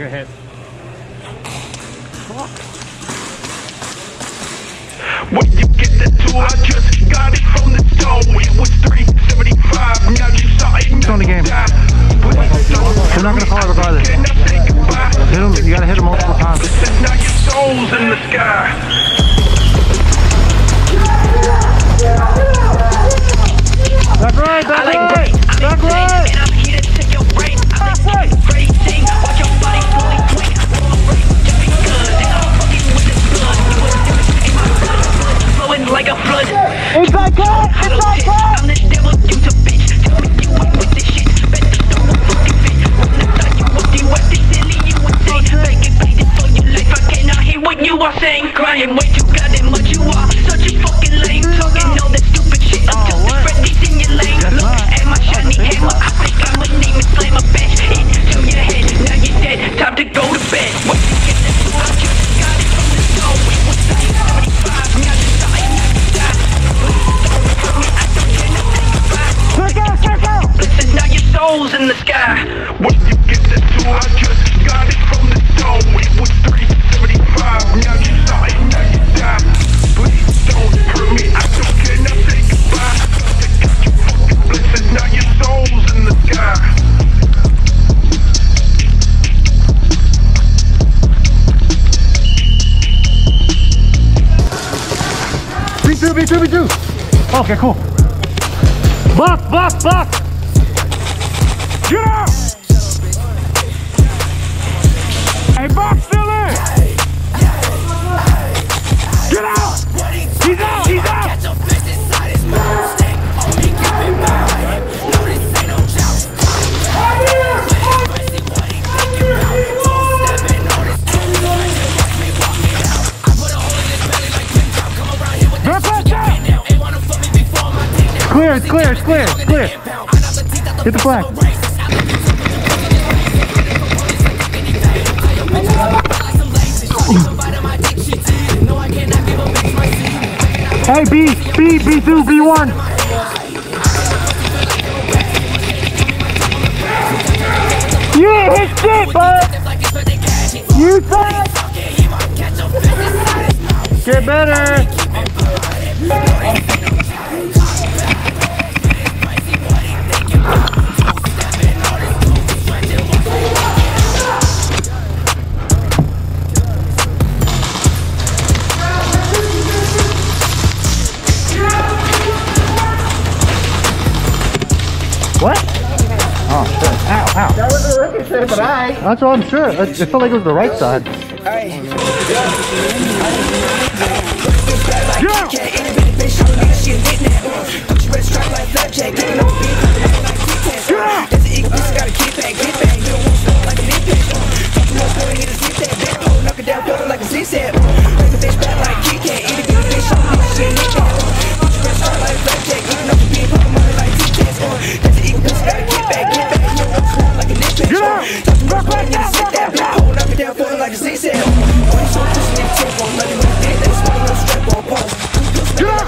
took a hit. Where you get that tool? I just got it from the store. It was 375. Now you saw it. It's on the game. B2, B2, B2. Okay, cool. Buck, buck, buck. Get out. Clear, it's clear, it's clear, it's clear. Hit the flag. Hey, B, B, B2, B1. You ain't hit shit, bud. You suck. Get better. What? Oh shit! Ow! Ow! That was a ricochet, but I. That's what I'm sure. It, it felt like it was the right side. Yeah!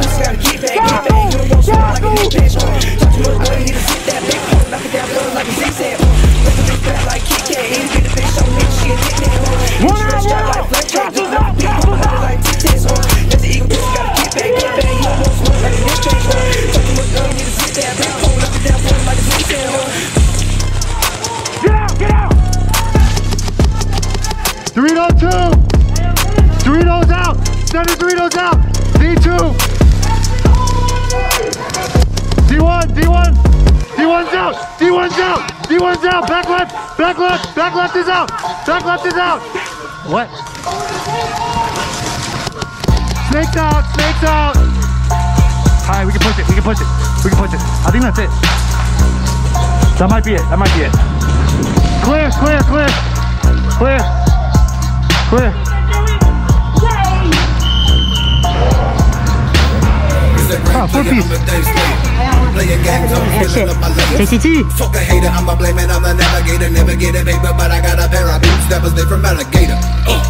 up! One out, one out! Castles up! Get out, get out! Dorito two! Doritos out! Center Doritos out! D2! D1's out! Back left! Back left! Back left is out! Back left is out! What? Snakes out! Snakes out! Alright, we can push it. We can push it. We can push it. I think that's it. That might be it. That might be it. Clear, clear, clear. Clear. Clear. Ah, four piece. Playing games, I'm That's filling it. up my. Fuck a hater, I'm a blame it, I'm a navigator, never get a paper, but I got a pair of boots that was there from alligator. Uh.